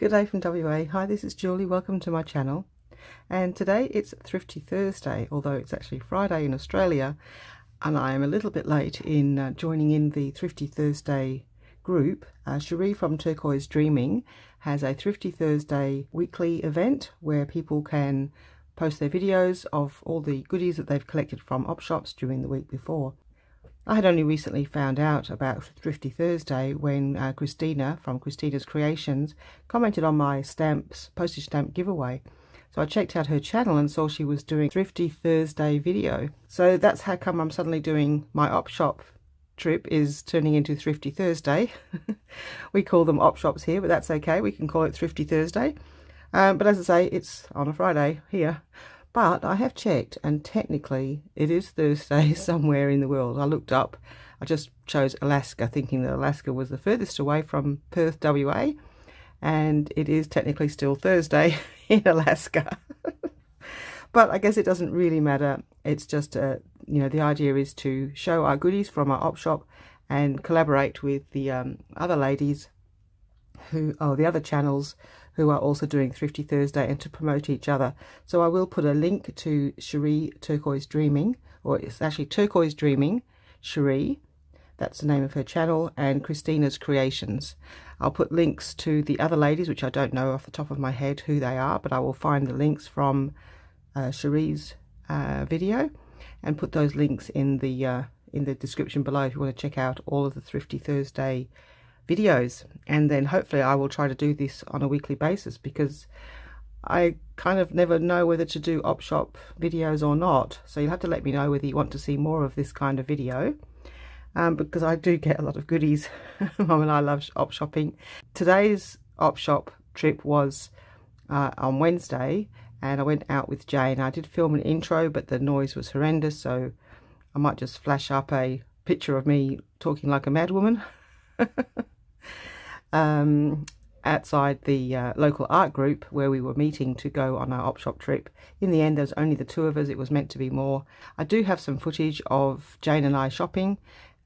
Good day from WA. Hi, this is Julie. Welcome to my channel. And today it's Thrifty Thursday, although it's actually Friday in Australia. And I am a little bit late in uh, joining in the Thrifty Thursday group. Uh, Sheree from Turquoise Dreaming has a Thrifty Thursday weekly event where people can post their videos of all the goodies that they've collected from op shops during the week before. I had only recently found out about Thrifty Thursday when uh, Christina from Christina's Creations commented on my stamps postage stamp giveaway. So I checked out her channel and saw she was doing Thrifty Thursday video. So that's how come I'm suddenly doing my op shop trip is turning into Thrifty Thursday. we call them op shops here, but that's okay. We can call it Thrifty Thursday. Um, but as I say, it's on a Friday here. But I have checked, and technically it is Thursday somewhere in the world. I looked up, I just chose Alaska, thinking that Alaska was the furthest away from Perth, WA, and it is technically still Thursday in Alaska. but I guess it doesn't really matter. It's just, uh, you know, the idea is to show our goodies from our op shop and collaborate with the um, other ladies who, oh, the other channels who are also doing Thrifty Thursday and to promote each other. So I will put a link to Sheree Turquoise Dreaming, or it's actually Turquoise Dreaming, Sheree, that's the name of her channel, and Christina's Creations. I'll put links to the other ladies, which I don't know off the top of my head who they are, but I will find the links from uh, Sheree's uh, video and put those links in the uh, in the description below if you want to check out all of the Thrifty Thursday videos and then hopefully I will try to do this on a weekly basis because I kind of never know whether to do op shop videos or not. So you'll have to let me know whether you want to see more of this kind of video. Um, because I do get a lot of goodies. Mum and I love op shopping today's op shop trip was uh, on Wednesday and I went out with Jane. I did film an intro but the noise was horrendous so I might just flash up a picture of me talking like a madwoman um, outside the uh, local art group where we were meeting to go on our op shop trip. In the end, there was only the two of us. It was meant to be more. I do have some footage of Jane and I shopping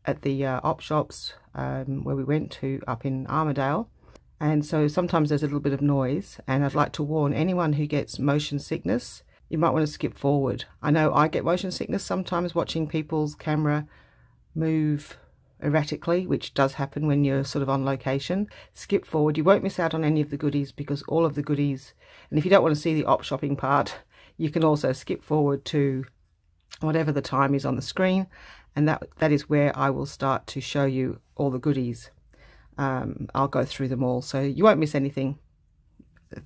at the uh, op shops um, where we went to up in Armadale. And so sometimes there's a little bit of noise. And I'd like to warn anyone who gets motion sickness, you might want to skip forward. I know I get motion sickness sometimes watching people's camera move erratically, which does happen when you're sort of on location. Skip forward. You won't miss out on any of the goodies because all of the goodies, and if you don't want to see the op shopping part, you can also skip forward to whatever the time is on the screen. And that that is where I will start to show you all the goodies. Um, I'll go through them all, so you won't miss anything.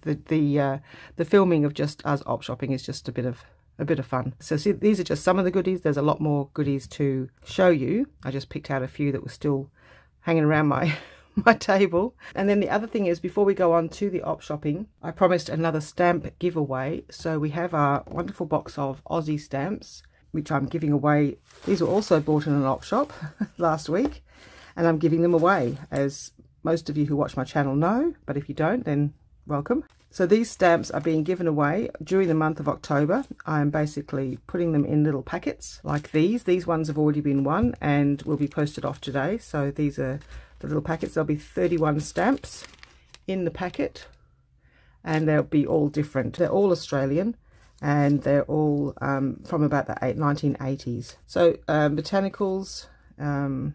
The the uh, the filming of just us op shopping is just a bit of a bit of fun. So see, these are just some of the goodies. There's a lot more goodies to show you. I just picked out a few that were still hanging around my my table. And then the other thing is before we go on to the op shopping, I promised another stamp giveaway. So we have our wonderful box of Aussie stamps, which I'm giving away. These were also bought in an op shop last week. And I'm giving them away, as most of you who watch my channel know. But if you don't, then welcome. So these stamps are being given away during the month of October. I am basically putting them in little packets like these. These ones have already been won and will be posted off today. So these are the little packets. There'll be 31 stamps in the packet and they'll be all different. They're all Australian and they're all um, from about the 1980s. So um, botanicals, um,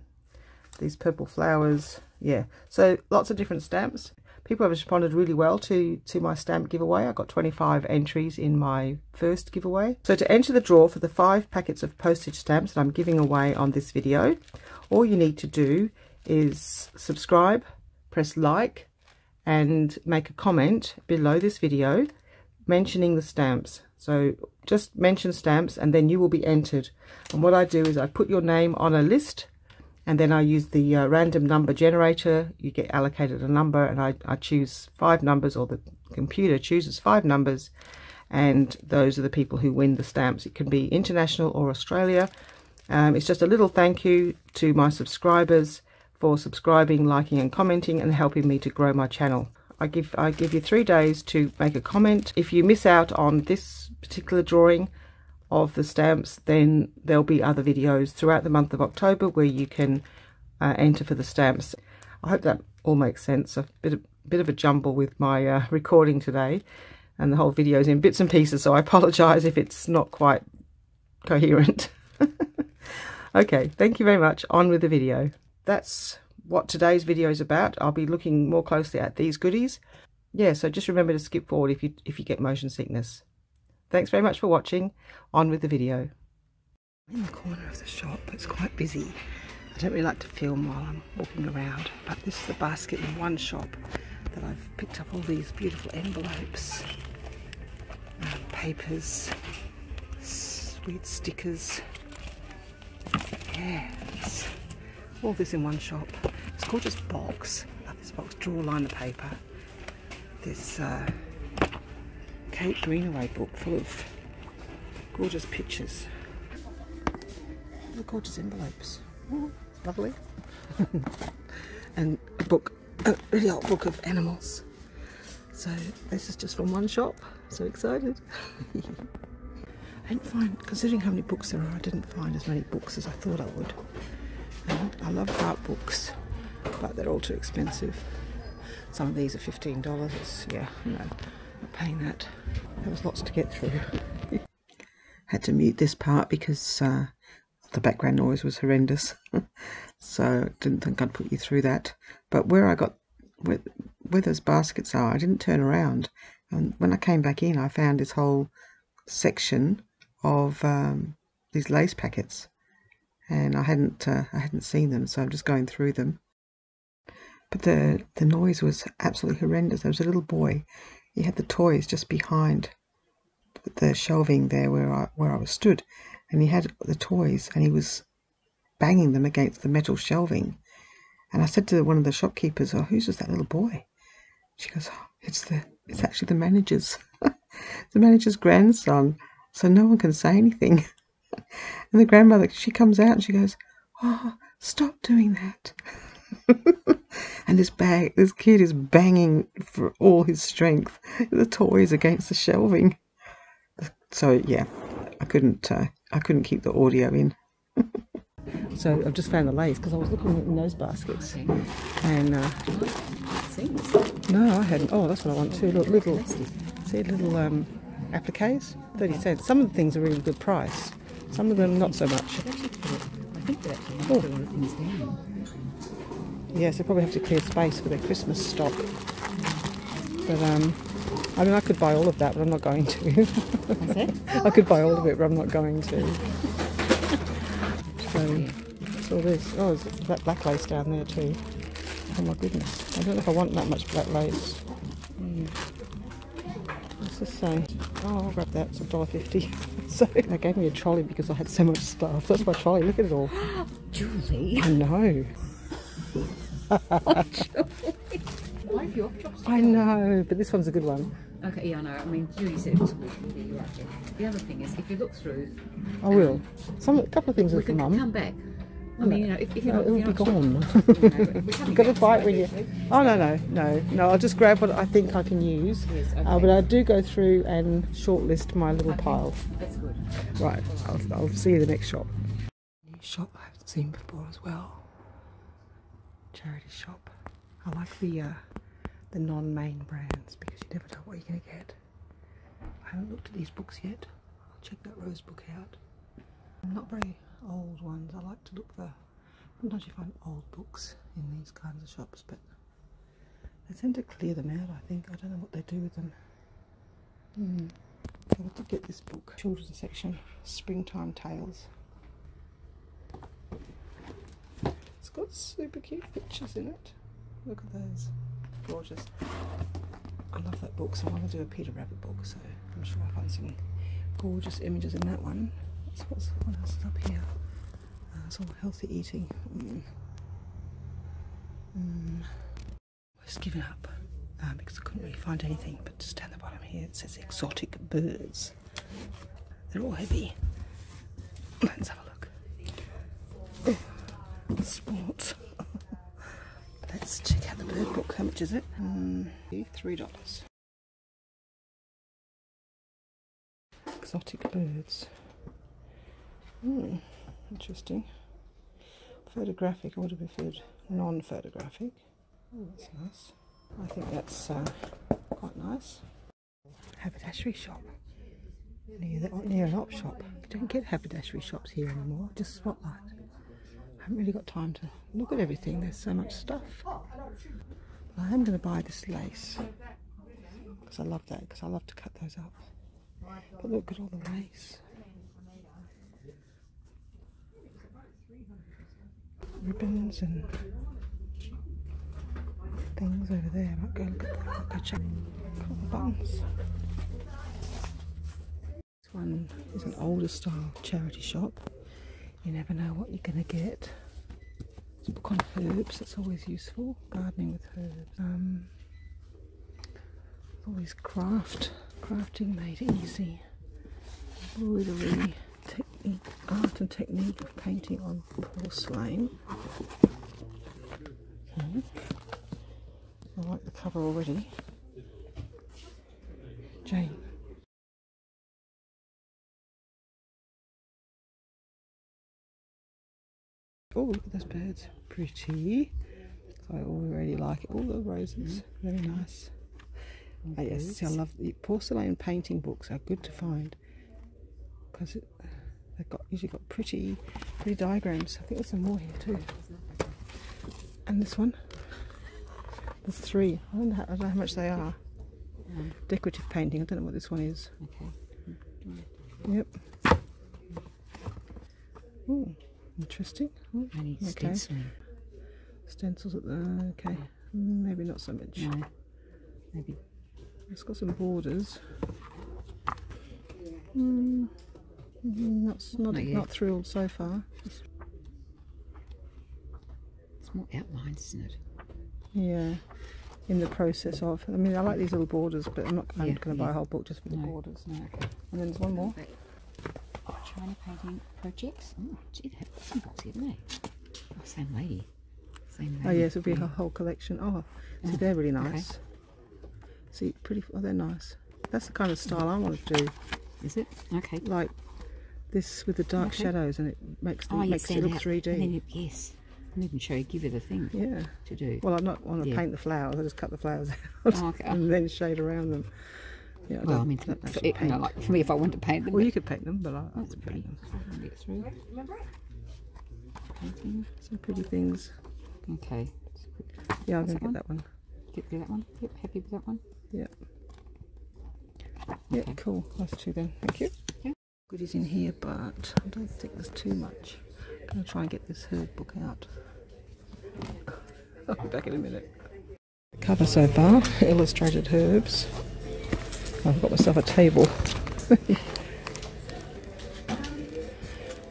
these purple flowers, yeah. So lots of different stamps people have responded really well to, to my stamp giveaway. I got 25 entries in my first giveaway. So to enter the draw for the five packets of postage stamps that I'm giving away on this video, all you need to do is subscribe, press like, and make a comment below this video mentioning the stamps. So just mention stamps and then you will be entered. And what I do is I put your name on a list and then I use the uh, random number generator. You get allocated a number and I, I choose five numbers or the computer chooses five numbers and those are the people who win the stamps. It can be international or Australia. Um, it's just a little thank you to my subscribers for subscribing, liking and commenting and helping me to grow my channel. I give, I give you three days to make a comment. If you miss out on this particular drawing, of the stamps, then there'll be other videos throughout the month of October where you can uh, enter for the stamps. I hope that all makes sense. A bit of, bit of a jumble with my uh, recording today and the whole video is in bits and pieces so I apologise if it's not quite coherent. okay, thank you very much. On with the video. That's what today's video is about. I'll be looking more closely at these goodies. Yeah, so just remember to skip forward if you if you get motion sickness. Thanks very much for watching. On with the video. In the corner of the shop. It's quite busy. I don't really like to film while I'm walking around, but this is the basket in one shop that I've picked up all these beautiful envelopes, um, papers, sweet stickers. Yeah, all this in one shop. It's gorgeous box. Love this box. Draw a line of paper. This uh, Kate Greenaway book full of gorgeous pictures. Gorgeous envelopes. Oh, lovely. and a book, a really old book of animals. So this is just from one shop. So excited. I didn't find, considering how many books there are, I didn't find as many books as I thought I would. And I love art books, but they're all too expensive. Some of these are $15. yeah, no, paying that. There was lots to get through. Had to mute this part because uh, the background noise was horrendous. so I didn't think I'd put you through that. But where I got, where, where those baskets are, I didn't turn around. And when I came back in, I found this whole section of um, these lace packets, and I hadn't uh, I hadn't seen them, so I'm just going through them. But the the noise was absolutely horrendous. There was a little boy. He had the toys just behind the shelving there where I where I was stood, and he had the toys and he was banging them against the metal shelving. And I said to one of the shopkeepers, "Oh, who's just that little boy?" She goes, oh, "It's the it's actually the manager's the manager's grandson." so no one can say anything. And the grandmother, she comes out and she goes, "Oh, stop doing that." and this bag, this kid is banging for all his strength the toys against the shelving. So yeah, I couldn't, uh, I couldn't keep the audio in. so I've just found the lace because I was looking in those baskets, and uh, no, I hadn't. Oh, that's what I want too. Look, little, see, little um, appliques, 30 cents. Some of the things are really good price. Some of them not so much. Oh. Yes, they probably have to clear space for their Christmas stock. But um, I mean, I could buy all of that, but I'm not going to. I could buy all of it, but I'm not going to. So, what's all this? Oh, there's that black lace down there too. Oh my goodness. I don't know if I want that much black lace. Mm. What's this say? Oh, I'll grab that. It's a dollar fifty. so they gave me a trolley because I had so much stuff. That's my trolley. Look at it all. Julie. I know. Oh, I know, but this one's a good one. Okay, yeah, I know. I mean, Julie said it was good. You're right. The other thing is, if you look through, I will. Some a couple of things we with can mum. come back. I mean, you know, if, if you're No, not, it'll if be you're not gone. you know, You've got to back, fight when you. Oh no no no no! I'll just grab what I think I can use. Yes, Uh, but I do go through and shortlist my little Okay, pile. That's good. Right, I'll, I'll see you in the next shop. New shop I haven't seen before as well. Charity shop. I like the uh, the non-main brands because you never know what you're going to get. I haven't looked at these books yet. I'll check that Rose book out. Not very old ones. I like to look for. Sometimes you find old books in these kinds of shops, but they tend to clear them out. I think I don't know what they do with them. Hmm. I want to get this book, children's section, Springtime Tales. It's got super cute pictures in it. Look at those, gorgeous. I love that book, so I want to do a Peter Rabbit book. So I'm sure I'll find some gorgeous images in that one. What's, what's what else is up here? Uh, it's all healthy eating. Mm. Mm. I was giving up uh, because I couldn't really find anything. But just down the bottom here it says exotic birds. They're all heavy. Let's have a look. Oh, sports. Let's check out the bird book. How much is it? Mm, Three dollars. Exotic birds. Hmm, interesting. Photographic. I would have preferred non-photographic. Oh, that's nice. I think that's uh, quite nice. Haberdashery shop near, the, near an op shop. You don't get haberdashery shops here anymore, just Spotlight. I haven't really got time to look at everything, there's so much stuff. But I am going to buy this lace because I love that because I love to cut those up. But look at all the lace. Ribbons and things over there. I might go look at that. Go check. Couple of buttons. This one is an older style charity shop. You never know what you're going to get. It's a book on herbs, that's always useful. Gardening with herbs. Um, always craft, crafting made easy. Embroidery, technique, art and technique of painting on porcelain. Okay. I like the cover already. Jane. Oh, look at those birds. Pretty. I already like it. All the roses. Very nice. Oh, yes, I love the porcelain painting books are good to find because they've got usually got pretty, pretty diagrams. I think there's some more here too. And this one, there's three. I don't know how, I don't know how much they are. Um, Decorative painting. I don't know what this one is. okay. Yep. Oh, interesting. Oh, Only Okay. stenciling. stencils at the okay. Maybe not so much. No. Maybe. It's got some borders. Mm, mm, not not, Not not thrilled so far. It's more outlines, isn't it? Yeah, in the process of. I mean, I like these little borders, but I'm not. I'm Yeah, going to buy a whole book just for the borders. No. And then there's one more. China painting projects. Oh, gee, they have some books here, don't they? Oh, same lady. Same oh, lady. Oh yes, it'll be a whole collection. Oh, see, Oh, they're really okay. nice. See, pretty. Oh, they're nice. That's the kind of style I want to do. Is it? Okay. Like this with the dark Okay. shadows, and it makes the, Oh, makes it look out. 3D. And then it, yes. And even show you, give you the thing yeah. to do. Well, I'm not want to Yeah. paint the flowers. I just cut the flowers out Oh, okay. and then shade around them. Yeah, I well, I don't- mean, don't for, it, you know, paint. like for me, if I want to paint them, Well, you could paint them, but I, I that's would pretty. paint them. Get through. Painting. Some pretty things. Okay. Yeah, I'm going to get that one. Get through that one. Yep. Happy with that one. Yep. Yeah, Okay. cool. That's two then. Thank you. Yeah. Goodies in here, but I don't think there's too much. I'm going to try and get this herb book out. I'll be back in a minute. Cover so far, illustrated herbs. I've got myself a table.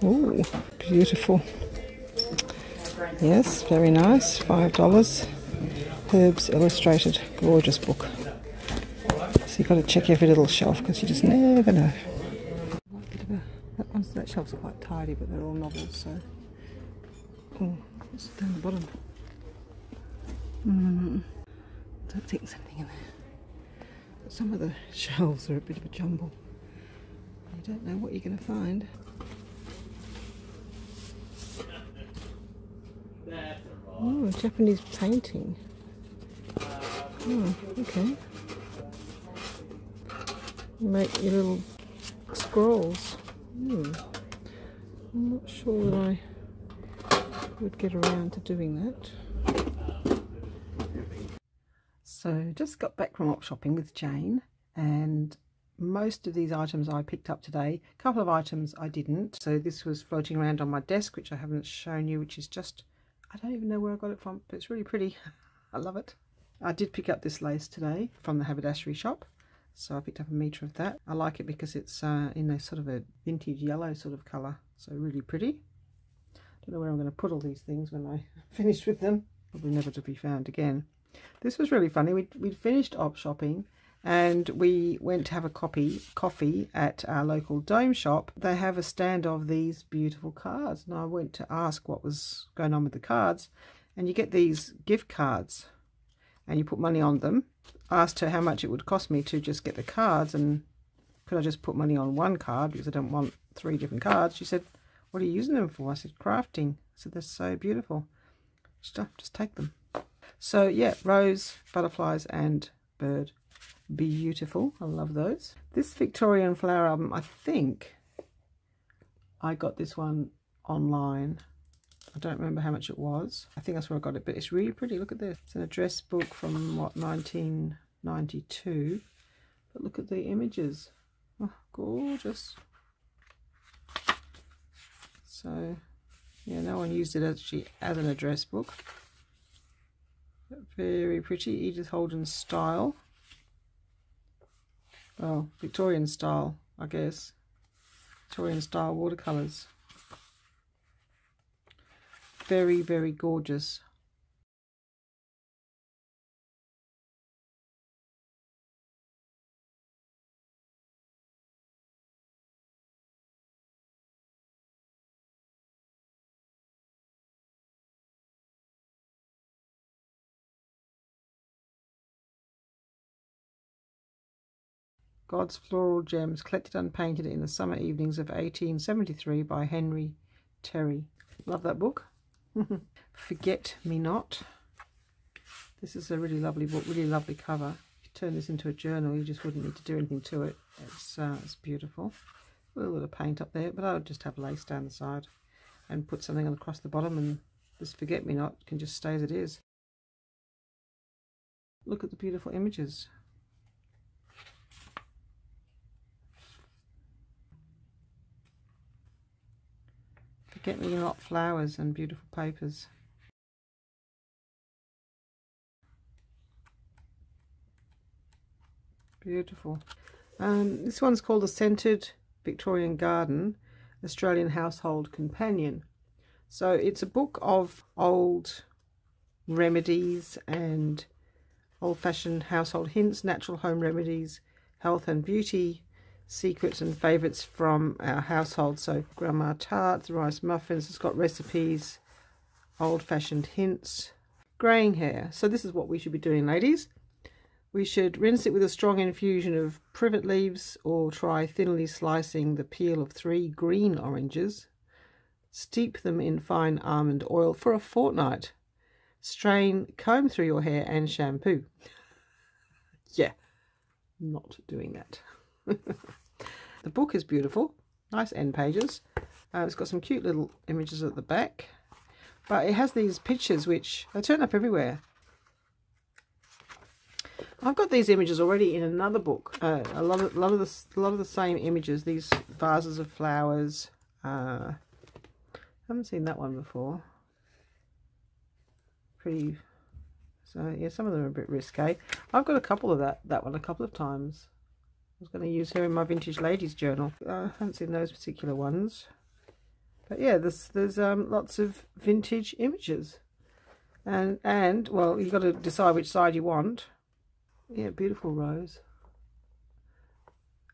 oh, beautiful. Yes, very nice. Five dollars. Herbs illustrated, gorgeous book. So you've got to check every little shelf because you just never know. That one's that shelf's quite tidy, but they're all novels. So, oh, what's down the bottom? Mm, don't think there's anything in there. Some of the shelves are a bit of a jumble. You don't know what you're going to find. Oh, Japanese painting. Oh, okay. You make your little scrolls. Hmm. I'm not sure that I would get around to doing that. So, just got back from op shopping with Jane, and most of these items I picked up today. A couple of items I didn't. So, this was floating around on my desk, which I haven't shown you, which is just I don't even know where I got it from, but it's really pretty. I love it. I did pick up this lace today from the haberdashery shop. So I picked up a metre of that. I like it because it's uh, in a sort of a vintage yellow sort of colour. So really pretty. Don't know where I'm going to put all these things when I finish with them. Probably never to be found again. This was really funny. We'd, we'd finished op shopping and we went to have a copy, coffee at our local dome shop. They have a stand of these beautiful cards. And I went to ask what was going on with the cards. And you get these gift cards and you put money on them. Asked her how much it would cost me to just get the cards and could I just put money on one card because I don't want three different cards. She said, what are you using them for? I said, crafting. I said, they're so beautiful. Just, just take them. So yeah, rose, butterflies and bird. Beautiful. I love those. This Victorian flower album, I think I got this one online. I don't remember how much it was. I think that's where I got it, but it's really pretty. Look at this. It's an address book from, what, 1992. But look at the images. Oh, gorgeous. So, yeah, no one used it actually as an address book. Very pretty. Edith Holden style. Well, Victorian style, I guess. Victorian style watercolours. Very, very gorgeous. God's Floral Gems, collected and painted in the summer evenings of 1873 by Henry Terry. Love that book. Forget Me Not. This is a really lovely book, really lovely cover. If you turn this into a journal, you just wouldn't need to do anything to it. It's, uh, it's beautiful. A little bit of paint up there, but I would just have lace down the side and put something across the bottom and this Forget Me Not can just stay as it is. Look at the beautiful images. Get me not flowers and beautiful papers. Beautiful. Um, this one's called The Scented Victorian Garden, Australian Household Companion. So it's a book of old remedies and old-fashioned household hints, natural home remedies, health and beauty, secrets and favourites from our household. So grandma tarts, rice muffins, it's got recipes, old-fashioned hints, greying hair. So this is what we should be doing, ladies. We should rinse it with a strong infusion of privet leaves or try thinly slicing the peel of three green oranges. Steep them in fine almond oil for a fortnight. Strain, comb through your hair and shampoo. yeah, not doing that. the book is beautiful, nice end pages. Uh, it's got some cute little images at the back, but it has these pictures which they turn up everywhere. I've got these images already in another book. Uh, a lot of, lot of the, lot of the same images. These vases of flowers. Uh, haven't seen that one before. Pretty. So yeah, some of them are a bit risque. I've got a couple of that that one a couple of times was going to use her in my vintage ladies journal. I haven't seen those particular ones. But yeah, there's there's um, lots of vintage images. And, and well, you've got to decide which side you want. Yeah, beautiful rose.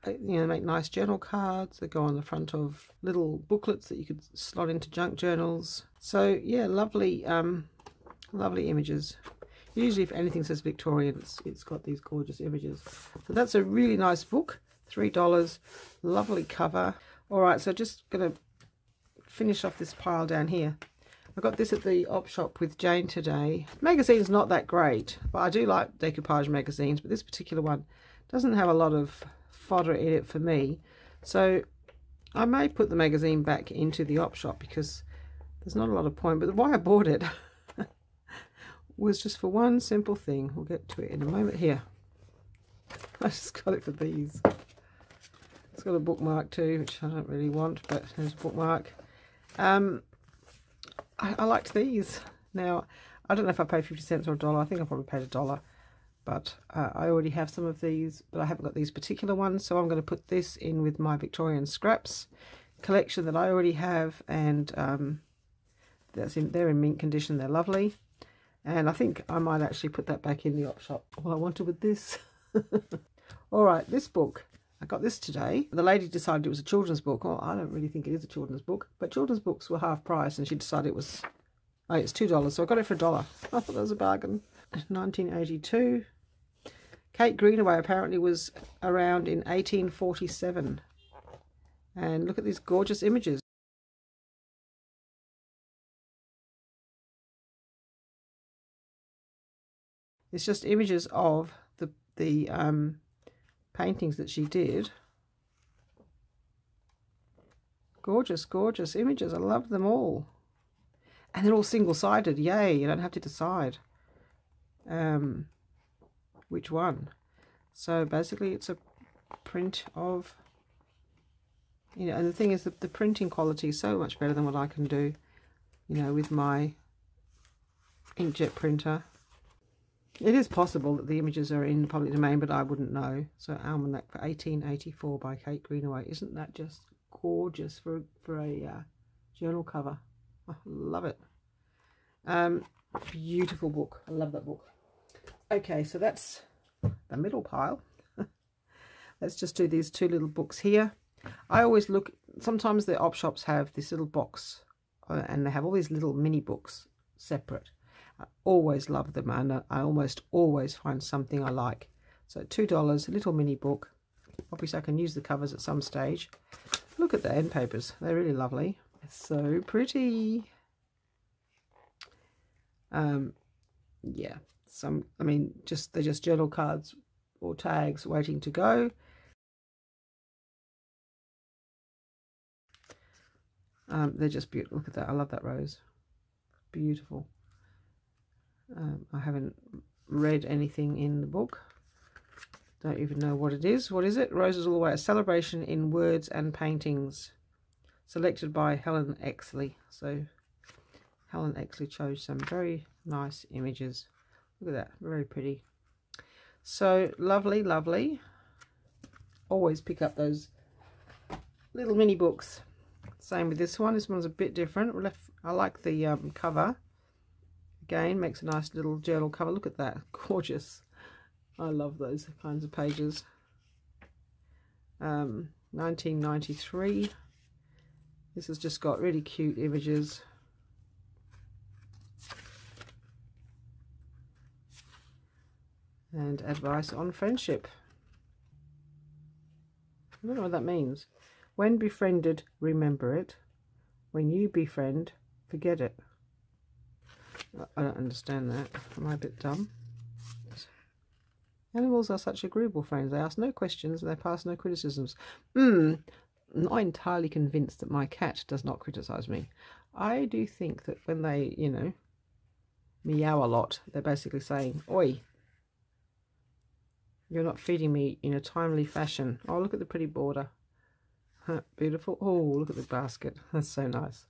You know, make nice journal cards. They go on the front of little booklets that you could slot into junk journals. So yeah, lovely, um, lovely images. Usually if anything says Victorian, it's, it's got these gorgeous images. So that's a really nice book. $3. Lovely cover. All right, so just going to finish off this pile down here. I got this at the op shop with Jane today. Magazine's not that great, but I do like decoupage magazines, but this particular one doesn't have a lot of fodder in it for me. So I may put the magazine back into the op shop because there's not a lot of point, but why I bought it was just for one simple thing. We'll get to it in a moment here. I just got it for these. It's got a bookmark too, which I don't really want, but there's a bookmark. Um, I, I liked these. Now, I don't know if I paid 50 cents or a dollar. I think I probably paid a dollar. But uh, I already have some of these, but I haven't got these particular ones. So I'm going to put this in with my Victorian Scraps collection that I already have. And um, that's in, they're in mint condition. They're lovely. And I think I might actually put that back in the op shop. All I wanted with this. All right, this book. I got this today. The lady decided it was a children's book. Well, I don't really think it is a children's book. But children's books were half price and she decided it was... Oh, it's $2. So I got it for a dollar. I thought that was a bargain. 1982. Kate Greenaway apparently was around in 1847. And look at these gorgeous images. It's just images of the, the um, paintings that she did. Gorgeous, gorgeous images. I love them all. And they're all single-sided. Yay, you don't have to decide um, which one. So basically it's a print of, you know, and the thing is that the printing quality is so much better than what I can do, you know, with my inkjet printer. It is possible that the images are in the public domain, but I wouldn't know. So Almanac for 1884 by Kate Greenaway. Isn't that just gorgeous for, for a uh, journal cover? I love it. Um, beautiful book. I love that book. Okay, so that's the middle pile. Let's just do these two little books here. I always look, sometimes the op shops have this little box uh, and they have all these little mini books separate. I always love them and I almost always find something I like. So $2, a little mini book. Obviously I can use the covers at some stage. Look at the end papers. They're really lovely. so pretty. Um, yeah, some, I mean, just they're just journal cards or tags waiting to go. Um, they're just beautiful. Look at that. I love that rose. Beautiful. Um, I haven't read anything in the book. Don't even know what it is. What is it? Roses All the Way. A celebration in words and paintings. Selected by Helen Exley. So Helen Exley chose some very nice images. Look at that. Very pretty. So lovely, lovely. Always pick up those little mini books. Same with this one. This one's a bit different. I like the um, cover. Again, makes a nice little journal cover. Look at that. Gorgeous. I love those kinds of pages. Um, 1993. This has just got really cute images. And advice on friendship. I don't know what that means. When befriended, remember it. When you befriend, forget it. I don't understand that. Am I a bit dumb? Animals are such agreeable friends. They ask no questions and they pass no criticisms. Hmm, not entirely convinced that my cat does not criticise me. I do think that when they, you know, meow a lot, they're basically saying, Oi, you're not feeding me in a timely fashion. Oh, look at the pretty border. Beautiful. Oh, look at the basket. That's so nice.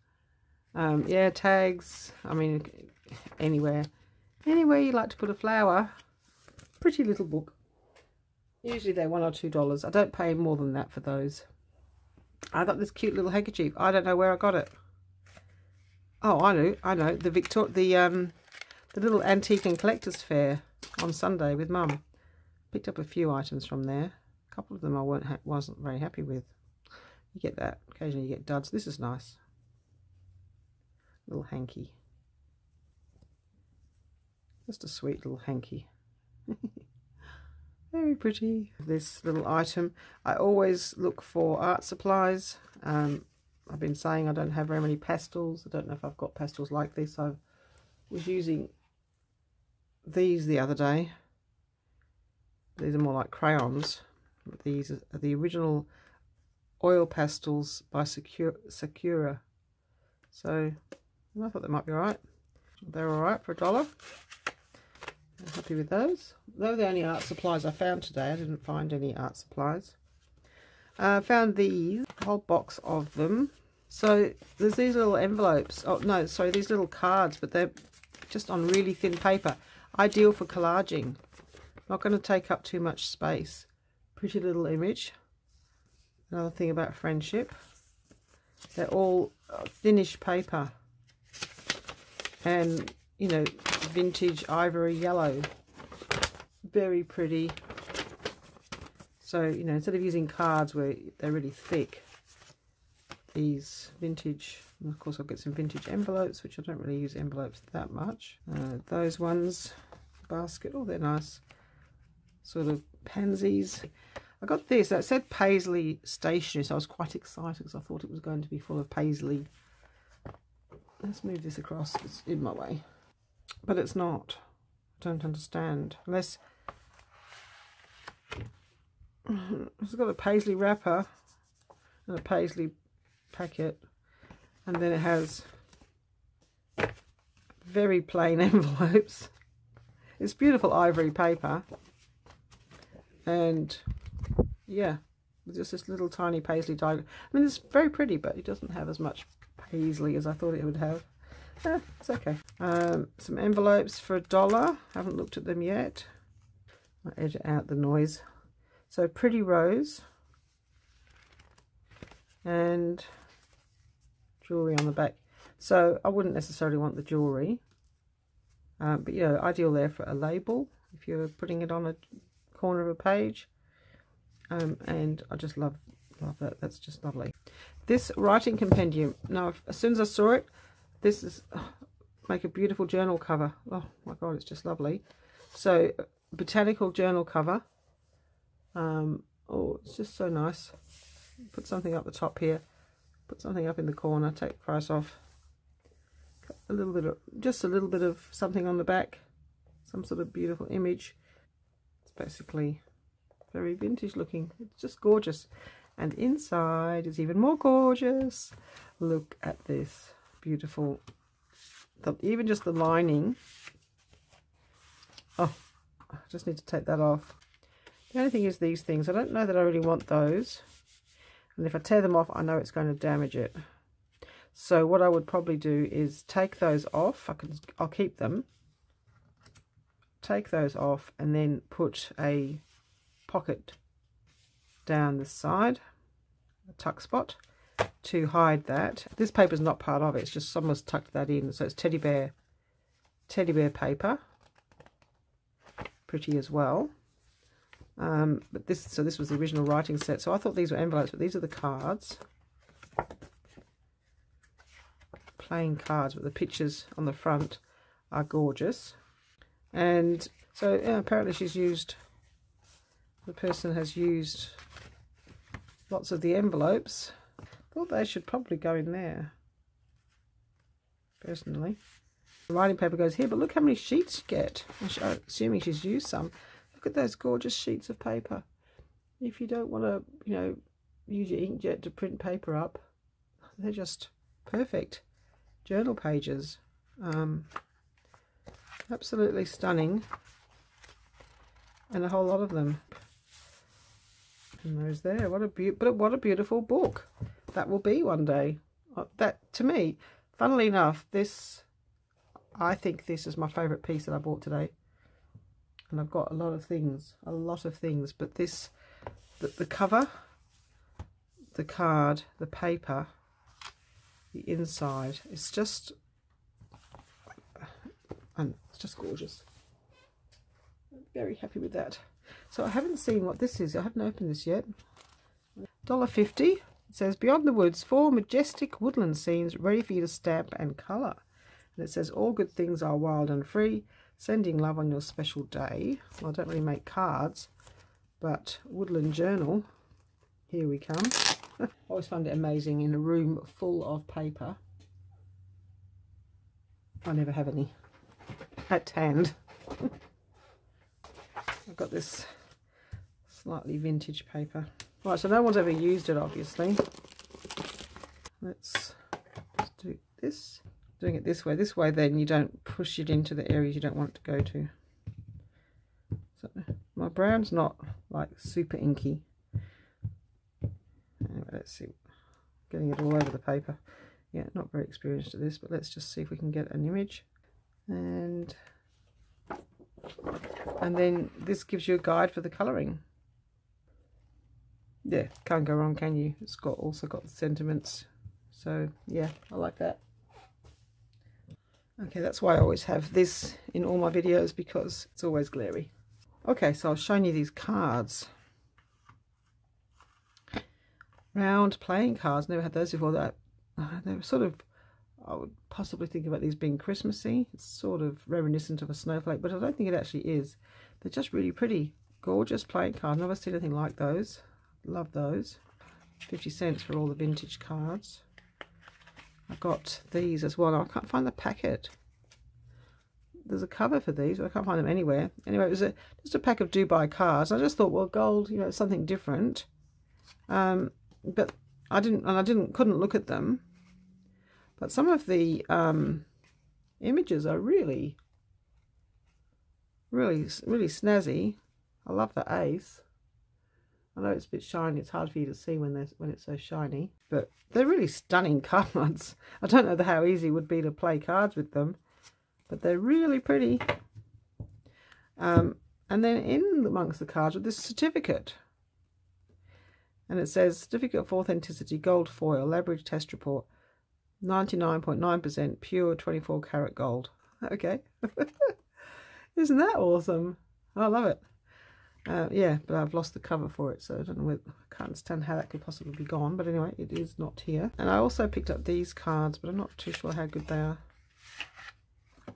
Um, yeah, tags. I mean, anywhere. Anywhere you like to put a flower. Pretty little book. Usually they're one or two dollars. I don't pay more than that for those. I got this cute little handkerchief. I don't know where I got it. Oh, I know. I know. The Victor, the um, the little antique and collectors fair on Sunday with Mum. Picked up a few items from there. A couple of them I weren't wasn't very happy with. You get that. Occasionally you get duds. This is nice. Little hanky. Just a sweet little hanky. Very pretty. This little item. I always look for art supplies. Um, I've been saying I don't have very many pastels. I don't know if I've got pastels like this. I was using these the other day. These are more like crayons. These are the original oil pastels by Sakura. So I thought they might be alright. They're alright for a dollar. I'm happy with those. Those are the only art supplies I found today. I didn't find any art supplies. I uh, found these, a whole box of them. So there's these little envelopes. Oh, no, sorry, these little cards, but they're just on really thin paper. Ideal for collaging. Not going to take up too much space. Pretty little image. Another thing about friendship. They're all uh, finished paper. And, you know, vintage ivory yellow. Very pretty. So, you know, instead of using cards where they're really thick, these vintage, of course I'll get some vintage envelopes, which I don't really use envelopes that much. Uh, those ones, basket, oh, they're nice. Sort of pansies. I got this, that said Paisley Stationery, so I was quite excited because I thought it was going to be full of Paisley. Let's move this across, it's in my way but it's not. I don't understand. Unless it's got a paisley wrapper and a paisley packet, and then it has very plain envelopes. It's beautiful ivory paper, and yeah, just this little tiny paisley diagram. I mean, it's very pretty, but it doesn't have as much paisley as I thought it would have. Eh, it's okay. Um, some envelopes for a dollar. Haven't looked at them yet. I'll edit out the noise. So Pretty Rose. And jewellery on the back. So I wouldn't necessarily want the jewellery. Um, but, you know, ideal there for a label. If you're putting it on a corner of a page. Um, and I just love love that. That's just lovely. This writing compendium. Now, as soon as I saw it, this is oh, make a beautiful journal cover. Oh my god, it's just lovely. So botanical journal cover. Um, oh, it's just so nice. Put something up the top here. Put something up in the corner. Take the price off. A little bit of just a little bit of something on the back. Some sort of beautiful image. It's basically very vintage looking. It's just gorgeous. And inside is even more gorgeous. Look at this. Beautiful. The, even just the lining. Oh I just need to take that off. The only thing is these things. I don't know that I really want those. And if I tear them off I know it's going to damage it. So what I would probably do is take those off. I can I'll keep them. Take those off and then put a pocket down the side a tuck spot to hide that. This paper is not part of it, it's just someone's tucked that in. So it's teddy bear, teddy bear paper. Pretty as well. Um, but this, so this was the original writing set. So I thought these were envelopes, but these are the cards. Plain cards, but the pictures on the front are gorgeous. And so yeah, apparently she's used, the person has used lots of the envelopes thought they should probably go in there, personally. The writing paper goes here, but look how many sheets you get. I'm assuming she's used some. Look at those gorgeous sheets of paper. If you don't want to, you know, use your inkjet to print paper up, they're just perfect. Journal pages. Um, absolutely stunning. And a whole lot of them. And those there. What a be but what a beautiful book that will be one day. Uh, that to me, funnily enough, this I think this is my favourite piece that I bought today. And I've got a lot of things, a lot of things, but this, the, the cover, the card, the paper, the inside, it's just, and it's just gorgeous. I'm very happy with that. So I haven't seen what this is. I haven't opened this yet. $1.50 it says, Beyond the Woods, four majestic woodland scenes ready for you to stamp and colour. And it says, All good things are wild and free, sending love on your special day. Well, I don't really make cards, but Woodland Journal, here we come. I always find it amazing in a room full of paper. I never have any at hand. I've got this slightly vintage paper. Right, so no one's ever used it, obviously. Let's, let's do this. Doing it this way. This way, then you don't push it into the areas you don't want it to go to. So my brown's not like super inky. Anyway, let's see. Getting it all over the paper. Yeah, not very experienced at this, but let's just see if we can get an image. And and then this gives you a guide for the colouring yeah, can't go wrong, can you? It's got also got the sentiments. So yeah, I like that. Okay, that's why I always have this in all my videos because it's always glary. Okay, so I've shown you these cards. Round playing cards, never had those before. That uh, they were sort of, I would possibly think about these being Christmassy. It's sort of reminiscent of a snowflake, but I don't think it actually is. They're just really pretty, gorgeous playing cards. Never seen anything like those. Love those. 50 cents for all the vintage cards. I've got these as well. I can't find the packet. there's a cover for these, but I can't find them anywhere. Anyway, it was a just a pack of Dubai cards. I just thought, well, gold, you know, something different. Um, but I didn't, and I didn't, couldn't look at them. But some of the um, images are really, really, really snazzy. I love the ace. I know it's a bit shiny. It's hard for you to see when there's when it's so shiny, but they're really stunning cards. I don't know how easy it would be to play cards with them, but they're really pretty. Um, and then in amongst the cards with this certificate, and it says certificate of authenticity, gold foil, Labridge test report, 99.9% pure 24 karat gold. Okay, isn't that awesome? I love it. Uh, yeah, but I've lost the cover for it, so I don't know. Where, I can't understand how that could possibly be gone. But anyway, it is not here. And I also picked up these cards, but I'm not too sure how good they are.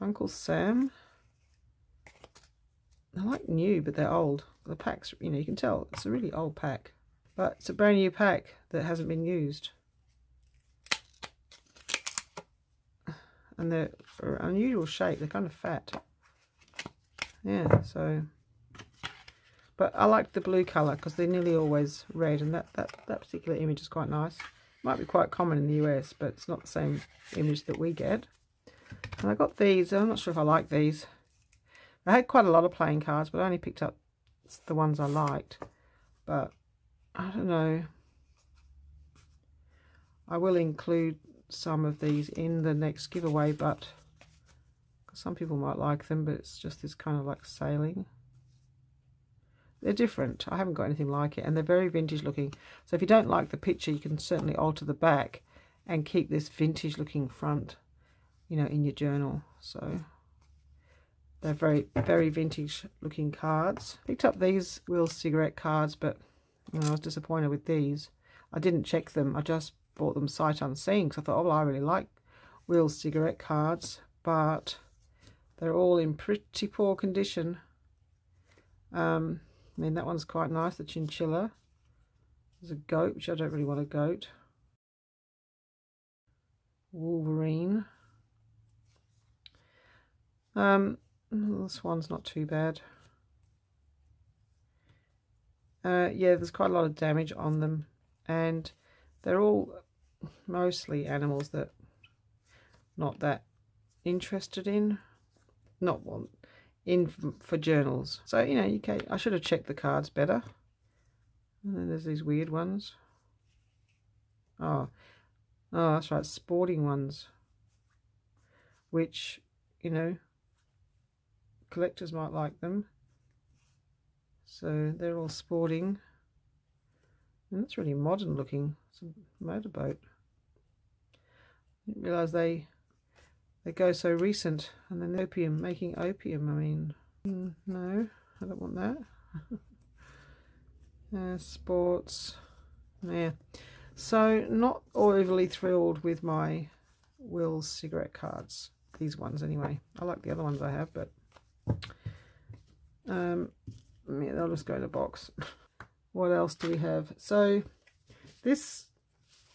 Uncle Sam. They're like new, but they're old. The pack's, you know, you can tell it's a really old pack. But it's a brand new pack that hasn't been used. And they're unusual shape. They're kind of fat. Yeah, so but I like the blue colour because they're nearly always red and that, that, that particular image is quite nice. Might be quite common in the US, but it's not the same image that we get. And I got these. I'm not sure if I like these. I had quite a lot of playing cards, but I only picked up the ones I liked. But I don't know. I will include some of these in the next giveaway, but some people might like them, but it's just this kind of like sailing. They're different. I haven't got anything like it. And they're very vintage looking. So if you don't like the picture, you can certainly alter the back and keep this vintage looking front, you know, in your journal. So they're very, very vintage looking cards. Picked up these Wills cigarette cards, but you know, I was disappointed with these. I didn't check them. I just bought them sight unseen because I thought, oh, well, I really like Wills cigarette cards, but they're all in pretty poor condition. Um, I mean, that one's quite nice, the chinchilla. There's a goat, which I don't really want a goat. Wolverine. Um, this one's not too bad. Uh, yeah, there's quite a lot of damage on them. And they're all mostly animals that not that interested in. Not one in for journals. So, you know, you can, I should have checked the cards better. And then there's these weird ones. Oh, oh, that's right, sporting ones. Which, you know, collectors might like them. So they're all sporting. And that's really modern looking. It's a motorboat. Didn't realise they they go so recent. And then opium, making opium, I mean, mm, no, I don't want that. uh, sports, yeah. So not overly thrilled with my Wills cigarette cards. These ones anyway. I like the other ones I have, but um, yeah, they'll just go in a box. what else do we have? So this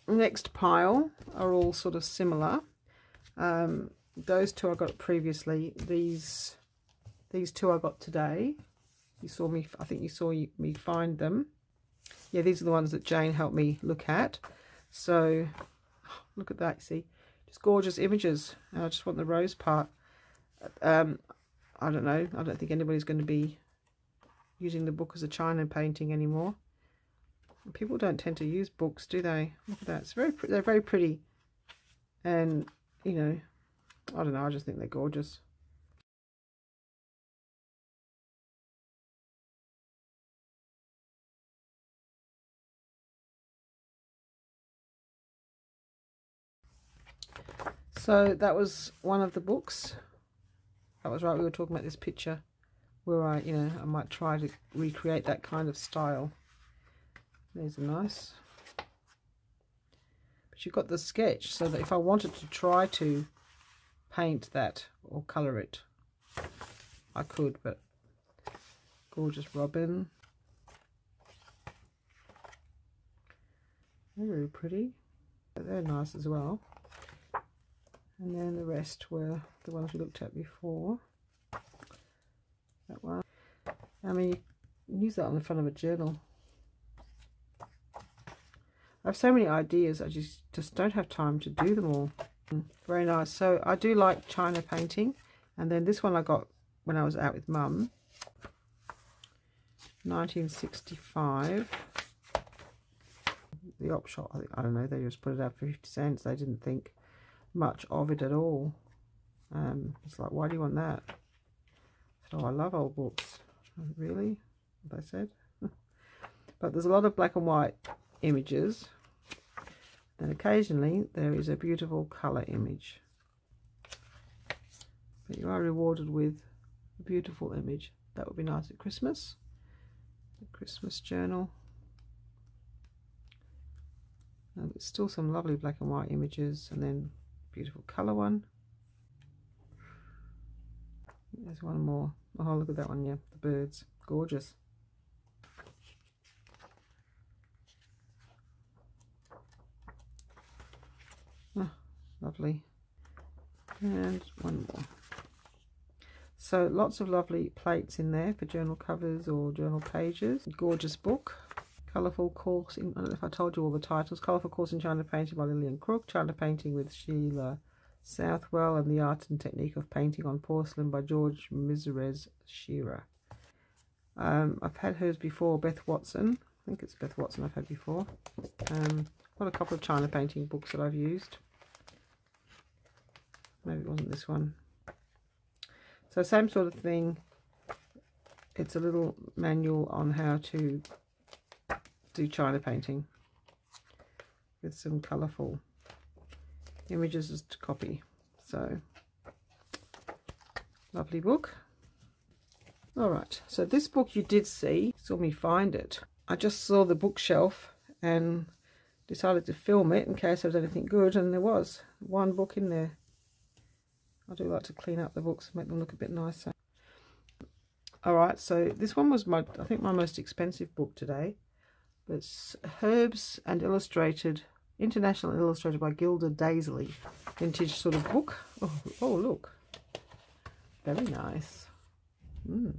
next pile are all sort of similar. Um, those two I got previously. These these two I got today. You saw me, I think you saw me find them. Yeah, these are the ones that Jane helped me look at. So, look at that, see? Just gorgeous images. And I just want the rose part. Um, I don't know. I don't think anybody's going to be using the book as a china painting anymore. People don't tend to use books, do they? Look at that. It's very, they're very pretty. And, you know, I don't know, I just think they're gorgeous. So that was one of the books. That was right, we were talking about this picture where I, you know, I might try to recreate that kind of style. These are nice. But you've got the sketch so that if I wanted to try to paint that or colour it. I could, but gorgeous robin. They're really pretty. They're nice as well. And then the rest were the ones we looked at before. that one. I mean, use that on the front of a journal. I have so many ideas, I just, just don't have time to do them all. Very nice. So I do like China painting. And then this one I got when I was out with mum. 1965. The op shop, I, don't know, they just put it out for 50 cents. They didn't think much of it at all. Um, it's like, why do you want that? Said, oh, I love old books. Really? They said. but there's a lot of black and white images. And occasionally there is a beautiful colour image. But you are rewarded with a beautiful image. That would be nice at Christmas. The Christmas journal. Um, it's still some lovely black and white images and then beautiful colour one. There's one more. Oh, look at that one, yeah. The birds. Gorgeous. Oh, lovely. And one more. So lots of lovely plates in there for journal covers or journal pages. Gorgeous book. Colourful Course in, I don't know if I told you all the titles. Colourful Course in China Painting by Lillian Crook. China Painting with Sheila Southwell and the Art and Technique of Painting on Porcelain by George Miserez Shearer. Um, I've had hers before, Beth Watson. I think it's Beth Watson I've had before. Um, got a couple of China painting books that I've used. Maybe it wasn't this one. So same sort of thing. It's a little manual on how to do China painting with some colourful images to copy. So, lovely book. All right, so this book you did see, saw me find it. I just saw the bookshelf and decided to film it in case there was anything good, and there was one book in there. I do like to clean up the books and make them look a bit nicer. All right, so this one was my, I think, my most expensive book today. It's Herbs and Illustrated International Illustrated by Gilda Daisley. Vintage sort of book. Oh, oh look. Very nice. Mm.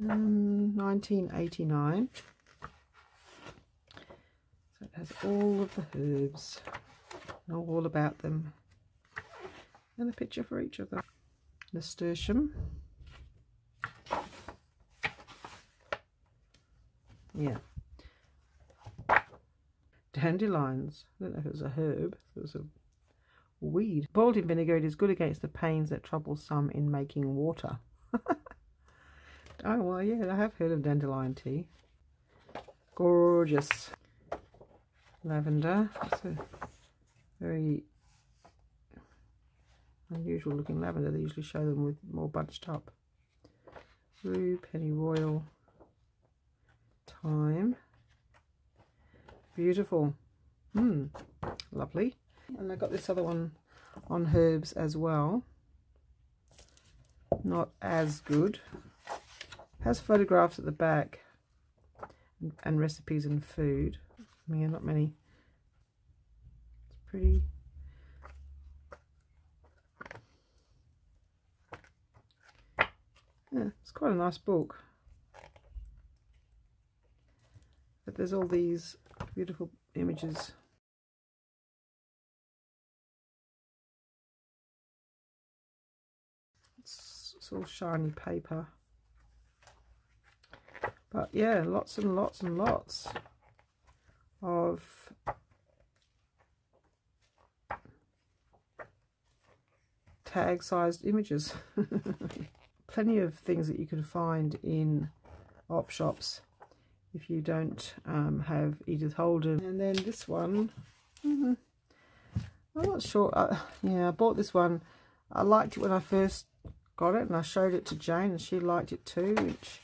Um, 1989. So it has all of the herbs. Know all about them. And a picture for each of them. Nasturtium. Yeah dandelions. I don't know if it was a herb, it was a weed. Boiled in vinegar, it is good against the pains that trouble some in making water. oh, well, yeah, I have heard of dandelion tea. Gorgeous. Lavender. It's a very unusual looking lavender. They usually show them with more bunched up. Blue, pennyroyal, thyme. Beautiful. Hmm, lovely. And I got this other one on herbs as well. Not as good. Has photographs at the back and recipes and food. I mean, not many. It's pretty. Yeah, it's quite a nice book. But there's all these beautiful images. It's, it's all shiny paper. But yeah, lots and lots and lots of tag sized images. Plenty of things that you can find in op shops if you don't um, have Edith Holden. And then this one, mm -hmm, I'm not sure. Uh, yeah, I bought this one. I liked it when I first got it and I showed it to Jane and she liked it too. Which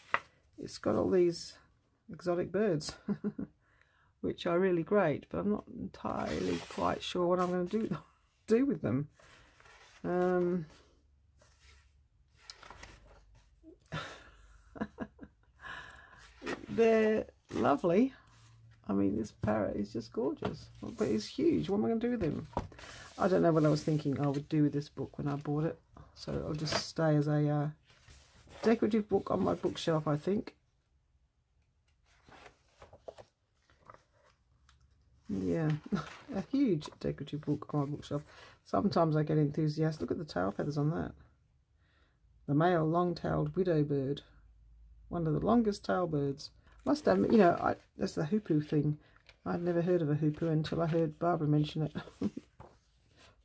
it's got all these exotic birds, which are really great, but I'm not entirely quite sure what I'm going to do do with them. Um, they're lovely. I mean, this parrot is just gorgeous, but it's huge. What am I going to do with him? I don't know what I was thinking I would do with this book when I bought it. So it'll just stay as a uh, decorative book on my bookshelf, I think. Yeah, a huge decorative book on my bookshelf. Sometimes I get enthusiastic. Look at the tail feathers on that. The male long-tailed widow bird. One of the longest tail birds. Must have, you know, I, that's the hoopoe thing. I'd never heard of a hoopoe until I heard Barbara mention it.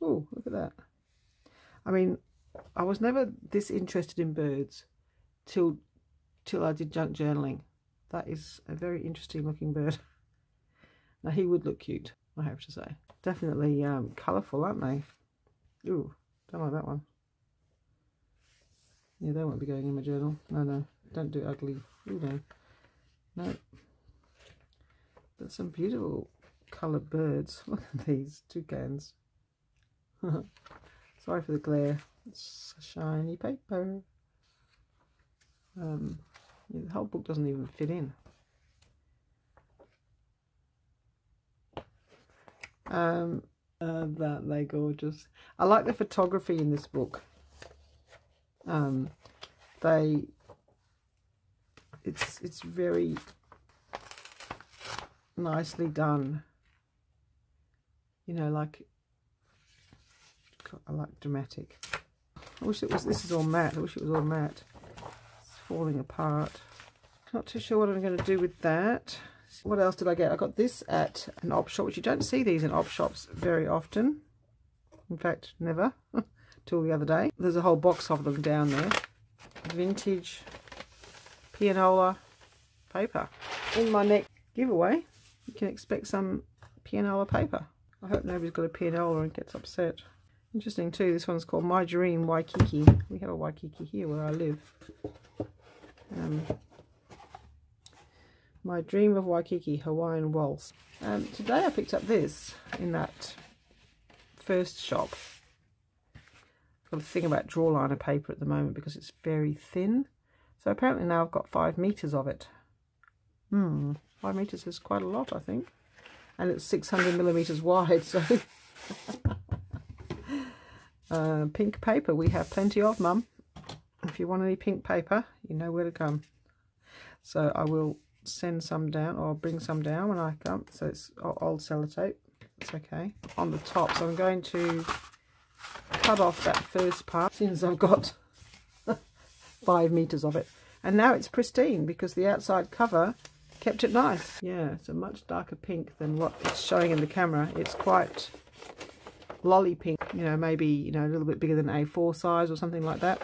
oh, look at that. I mean, I was never this interested in birds till till I did junk journaling. That is a very interesting looking bird. now he would look cute, I have to say. Definitely um, colourful, aren't they? Ooh, don't like that one. Yeah, they won't be going in my journal. No, no, don't do ugly. No. No. But some beautiful coloured birds. Look at these toucans. Sorry for the glare. It's shiny paper. Um, yeah, the whole book doesn't even fit in. Um, uh, that they gorgeous. I like the photography in this book. Um, they, it's it's very nicely done. You know, like I like dramatic. I wish it was, this is all matte. I wish it was all matte. It's falling apart. Not too sure what I'm going to do with that. What else did I get? I got this at an op shop, which you don't see these in op shops very often. In fact, never. Till the other day. There's a whole box of them down there. Vintage pianola paper. In my next giveaway, you can expect some pianola paper. I hope nobody's got a pianola and gets upset. Interesting too, this one's called My Dream Waikiki. We have a Waikiki here where I live. Um, my Dream of Waikiki Hawaiian Waltz. Um, today I picked up this in that first shop. I've got a thing about drawliner paper at the moment because it's very thin. So apparently now I've got five metres of it. Hmm, five metres is quite a lot I think. And it's 600 millimetres wide, so... Uh, pink paper we have plenty of, Mum. If you want any pink paper, you know where to come. So I will send some down or bring some down when I come. So it's old sellotape. It's okay. On the top, so I'm going to cut off that first part since I've got five meters of it. And now it's pristine because the outside cover kept it nice. Yeah, it's a much darker pink than what it's showing in the camera. It's quite lolly pink, you know, maybe, you know, a little bit bigger than A4 size or something like that.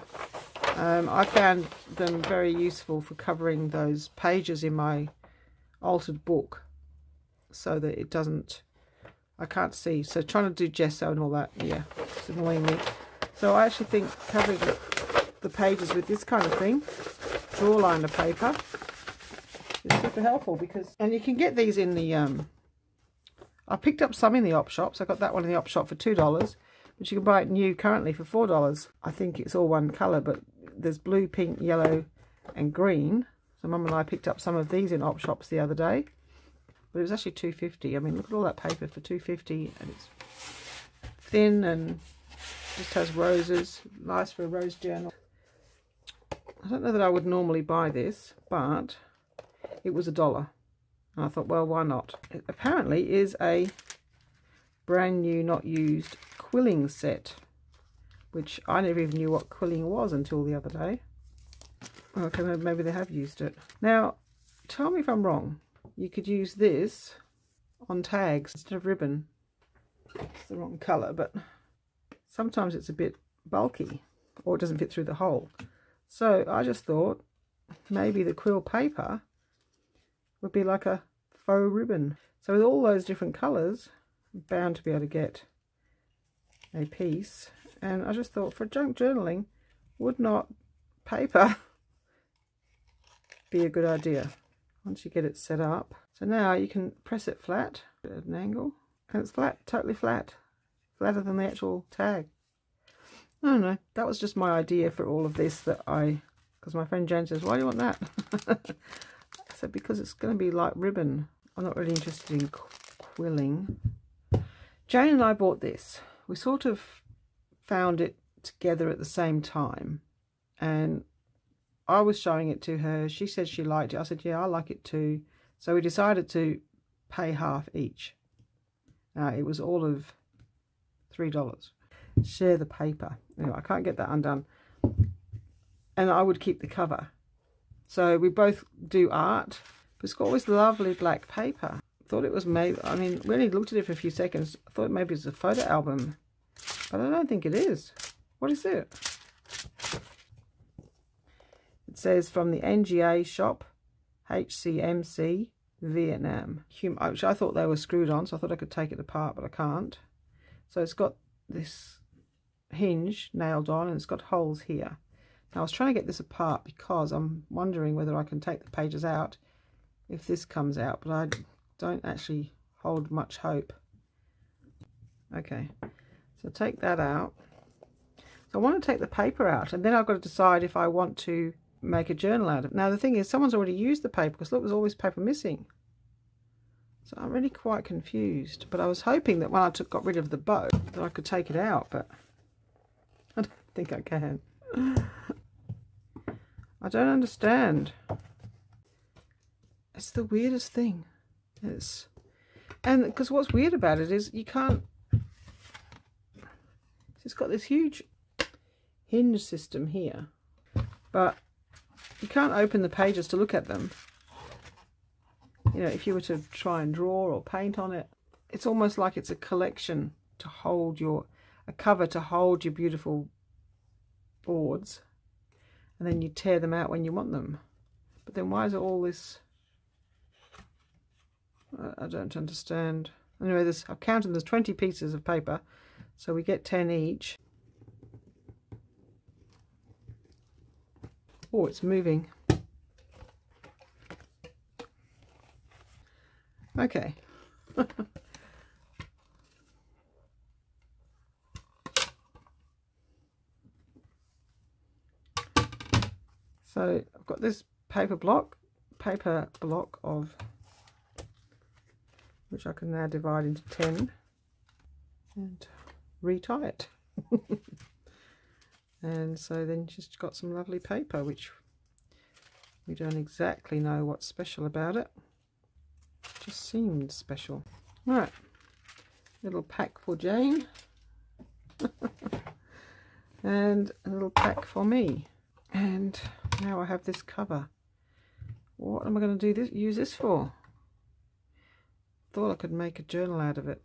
Um, I found them very useful for covering those pages in my altered book so that it doesn't, I can't see. So trying to do gesso and all that, yeah, it's annoying me. So I actually think covering the pages with this kind of thing, draw liner paper, is super helpful because, and you can get these in the um, I picked up some in the op shops. I got that one in the op shop for $2, but you can buy it new currently for $4. I think it's all one colour, but there's blue, pink, yellow and green. So Mum and I picked up some of these in op shops the other day. But it was actually 250 I mean, look at all that paper for 250 and it's thin and just has roses. Nice for a rose journal. I don't know that I would normally buy this, but it was a dollar. And I thought, well, why not? It apparently is a brand new, not used quilling set, which I never even knew what quilling was until the other day. Okay, maybe they have used it. Now, tell me if I'm wrong. You could use this on tags instead of ribbon. It's the wrong colour, but sometimes it's a bit bulky or it doesn't fit through the hole. So I just thought maybe the quill paper would be like a faux ribbon. So with all those different colours, I'm bound to be able to get a piece. And I just thought for junk journaling, would not paper be a good idea once you get it set up. So now you can press it flat at an angle and it's flat, totally flat, flatter than the actual tag. I don't know, that was just my idea for all of this that I, because my friend Jane says, why do you want that? So because it's going to be like ribbon. I'm not really interested in quilling. Jane and I bought this. We sort of found it together at the same time. And I was showing it to her. She said she liked it. I said, yeah, I like it too. So we decided to pay half each. Now, it was all of $3. Share the paper. Anyway, hmm. I can't get that undone. And I would keep the cover. So we both do art. But it's got all this lovely black paper. Thought it was maybe, I mean, we only looked at it for a few seconds. I thought maybe it's a photo album. But I don't think it is. What is it? It says from the NGA shop, HCMC, Vietnam. Which I thought they were screwed on, so I thought I could take it apart, but I can't. So it's got this hinge nailed on and it's got holes here. Now I was trying to get this apart because I'm wondering whether I can take the pages out if this comes out, but I don't actually hold much hope. Okay, so take that out. So I want to take the paper out and then I've got to decide if I want to make a journal out of it. Now the thing is someone's already used the paper because look there's always paper missing. So I'm really quite confused. But I was hoping that when I took, got rid of the bow that I could take it out but I don't think I can. I don't understand. It's the weirdest thing. It's and because what's weird about it is you can't it's got this huge hinge system here but you can't open the pages to look at them you know if you were to try and draw or paint on it it's almost like it's a collection to hold your a cover to hold your beautiful boards and then you tear them out when you want them but then why is it all this I don't understand anyway there's I've counted there's 20 pieces of paper so we get 10 each Oh, it's moving. Okay. so I've got this paper block, paper block of, which I can now divide into 10 and retie it. and so then she's got some lovely paper which we don't exactly know what's special about it. Just seemed special. All right, little pack for Jane. And a little pack for me. And now I have this cover what am I going to do this use this for thought I could make a journal out of it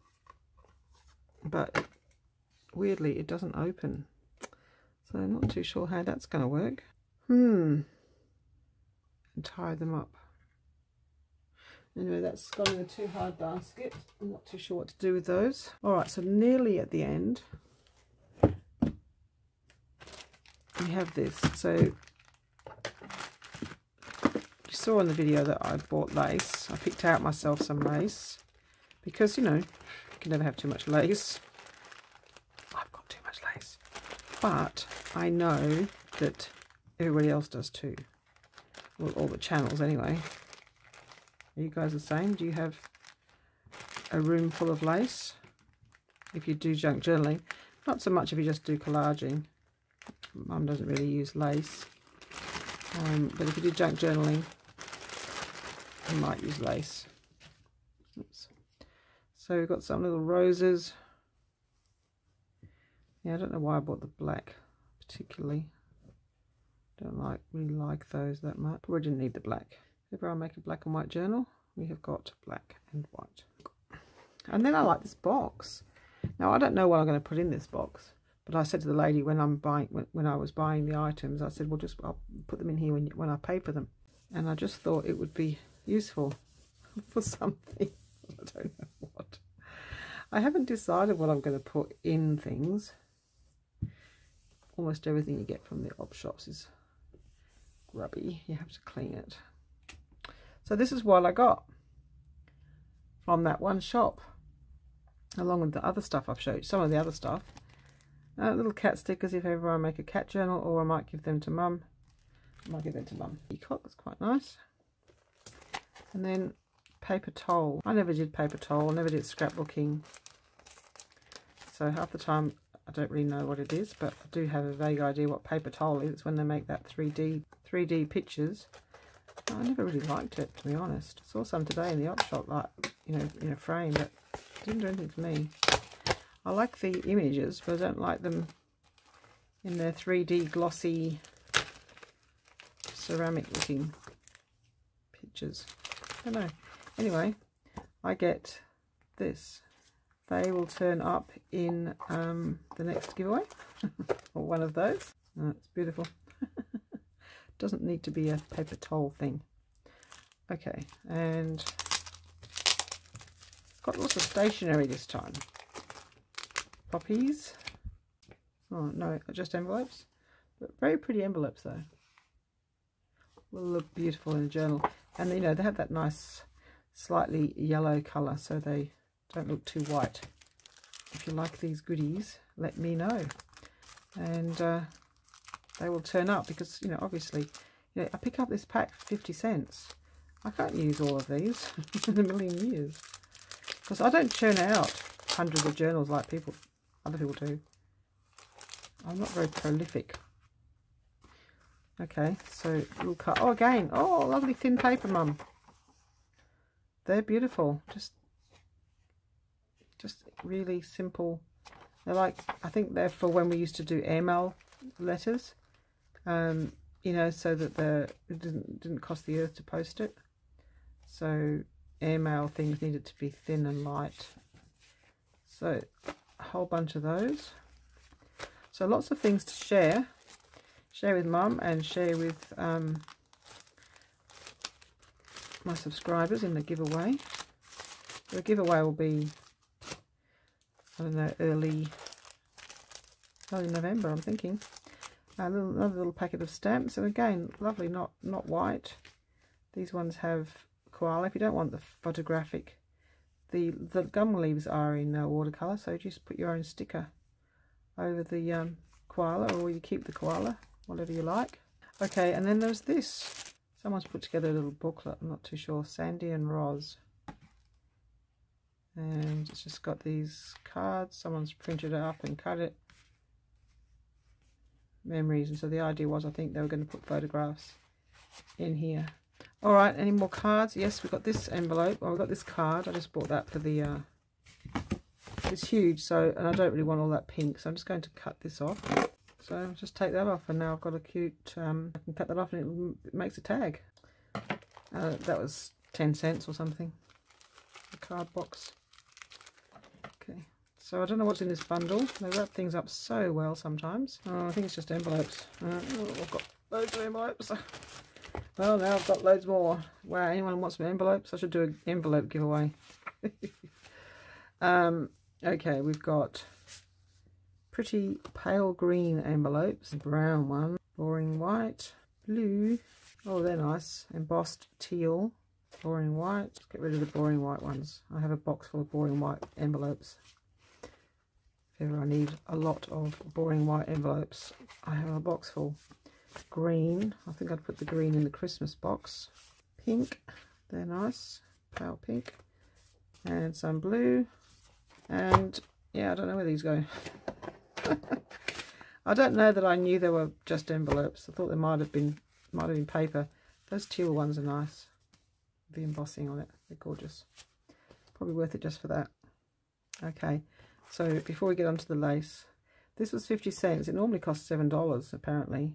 but weirdly it doesn't open so I'm not too sure how that's going to work. Hmm. And tie them up. Anyway, that's gone in a too hard basket. I'm not too sure what to do with those. Alright, so nearly at the end. We have this. So saw in the video that I bought lace. I picked out myself some lace. Because, you know, you can never have too much lace. I've got too much lace. But I know that everybody else does too. Well, all the channels anyway. Are you guys the same? Do you have a room full of lace? If you do junk journaling. Not so much if you just do collaging. Mum doesn't really use lace. Um, but if you do junk journaling, might use lace. Oops. So we've got some little roses. Yeah, I don't know why I bought the black particularly. Don't like really like those that much. We didn't need the black. If I make a black and white journal, we have got black and white. And then I like this box. Now I don't know what I'm going to put in this box, but I said to the lady when I'm buying when, when I was buying the items, I said, well, just I'll put them in here when when I pay for them. And I just thought it would be useful for something. I don't know what. I haven't decided what I'm going to put in things almost everything you get from the op shops is grubby. You have to clean it. So this is what I got from that one shop, along with the other stuff I've showed you, some of the other stuff. Uh, little cat stickers if ever I make a cat journal, or I might give them to mum. I might give them to mum. Peacock, that's quite nice. And then paper tole. I never did paper tole, never did scrapbooking. So half the time I don't really know what it is, but I do have a vague idea what paper tole is. It's when they make that 3D 3D pictures. I never really liked it, to be honest. I saw some today in the op shop, like, you know, in a frame, but didn't do anything for me. I like the images, but I don't like them in their 3D glossy ceramic looking pictures. Don't know. Anyway, I get this. They will turn up in um, the next giveaway, or one of those. Oh, it's beautiful. Doesn't need to be a paper tole thing. Okay, and got lots of stationery this time. Poppies. Oh, no, just envelopes. But very pretty envelopes, though. Will look beautiful in a journal. And, you know, they have that nice, slightly yellow colour, so they don't look too white. If you like these goodies, let me know. And uh, they will turn up because, you know, obviously, you know, I pick up this pack for 50 cents. I can't use all of these in a million years. Because I don't churn out hundreds of journals like people, other people do. I'm not very prolific. Okay, so we'll cut. Oh, again. Oh, lovely thin paper, Mum. They're beautiful. Just, just really simple. They're like, I think they're for when we used to do airmail letters. Um, you know, so that the it didn't didn't cost the earth to post it. So airmail things needed to be thin and light. So a whole bunch of those. So lots of things to share. Share with mum and share with um, my subscribers in the giveaway. The giveaway will be, I don't know, early, early November, I'm thinking. A little, another little packet of stamps. And again, lovely, not, not white. These ones have koala. If you don't want the photographic, the, the gum leaves are in uh, watercolour. So just put your own sticker over the um, koala or you keep the koala, whatever you like. Okay, and then there's this. Someone's put together a little booklet, I'm not too sure. Sandy and Roz. And it's just got these cards. Someone's printed it up and cut it. Memories. And so the idea was I think they were going to put photographs in here. All right, any more cards? Yes, we've got this envelope. Oh, we've got this card. I just bought that for the... Uh, it's huge, so and I don't really want all that pink, so I'm just going to cut this off. So just take that off, and now I've got a cute, um, I can cut that off and it, makes a tag. Uh, that was 10 cents or something, the card box. Okay, so I don't know what's in this bundle. They wrap things up so well sometimes. Oh, I think it's just envelopes. Uh, oh, I've got loads of envelopes. Well, now I've got loads more. Wow, anyone wants some envelopes? I should do an envelope giveaway. um, okay, we've got pretty pale green envelopes, brown one, boring white, blue, oh they're nice, embossed teal, boring white, Let's get rid of the boring white ones. I have a box full of boring white envelopes. If ever I need a lot of boring white envelopes, I have a box full. Green, I think I'd put the green in the Christmas box. Pink, they're nice, pale pink. And some blue. And yeah, I don't know where these go. I don't know that I knew they were just envelopes. I thought they might have been might have been paper. Those teal ones are nice. The embossing on it, they're gorgeous. Probably worth it just for that. Okay, so before we get onto the lace, this was 50 cents. It normally costs $7 apparently.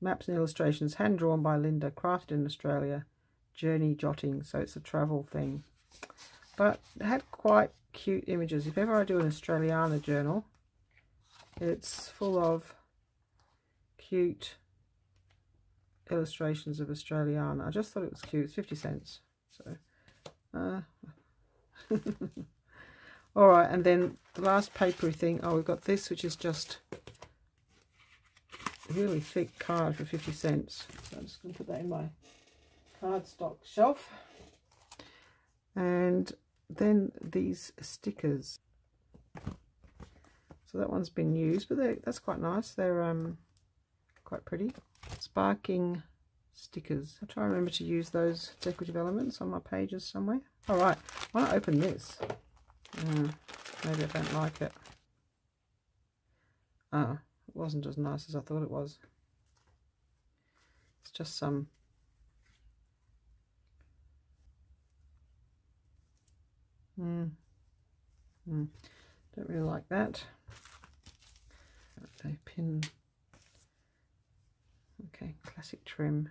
Maps and illustrations, hand drawn by Linda, crafted in Australia. Journey jotting, so it's a travel thing. But it had quite cute images. If ever I do an Australiana journal, it's full of cute illustrations of Australiana. I just thought it was cute. It's 50 cents. So, uh, all right. And then the last papery thing. Oh, we've got this, which is just really thick card for 50 cents. So I'm just going to put that in my cardstock shelf. And then these stickers. That one's been used, but that's quite nice. They're um, quite pretty. Sparking stickers. I'll try and remember to use those decorative elements on my pages somewhere. All right, I want to open this. Uh, maybe I don't like it. Ah, it wasn't as nice as I thought it was. It's just some Mm. Mm. Don't really like that. A pin. Okay, classic trim.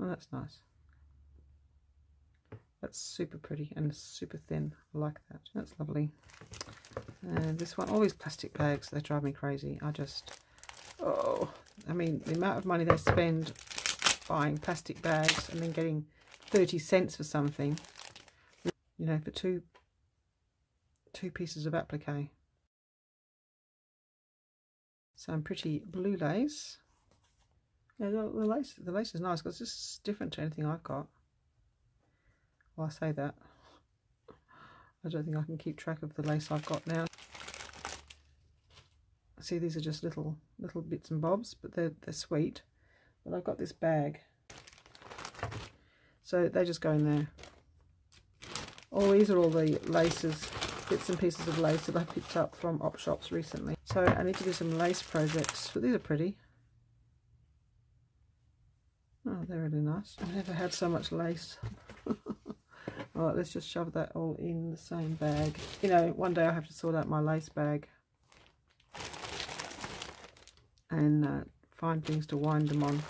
Oh, that's nice. That's super pretty and super thin. I like that. That's lovely. And this one, these plastic bags, they drive me crazy. I just, oh, I mean, the amount of money they spend buying plastic bags and then getting 30 cents for something you know, for two two pieces of applique. Some pretty blue lace. Yeah, the, the lace the lace is nice because is different to anything I've got. Well, I say that. I don't think I can keep track of the lace I've got now. See, these are just little little bits and bobs, but they're they're sweet. But I've got this bag, so they just go in there. Oh, these are all the laces, bits and pieces of lace that I picked up from op shops recently. So I need to do some lace projects, but these are pretty. Oh, they're really nice. I've never had so much lace. all right, let's just shove that all in the same bag. You know, one day I'll have to sort out my lace bag and uh, find things to wind them on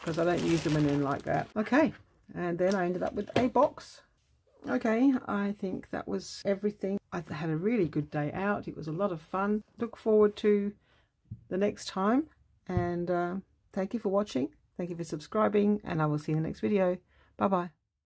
because I don't use them in like that. Okay, and then I ended up with a box Okay, I think that was everything. I had a really good day out. It was a lot of fun. Look forward to the next time. And uh, thank you for watching. Thank you for subscribing. And I will see you in the next video. Bye-bye.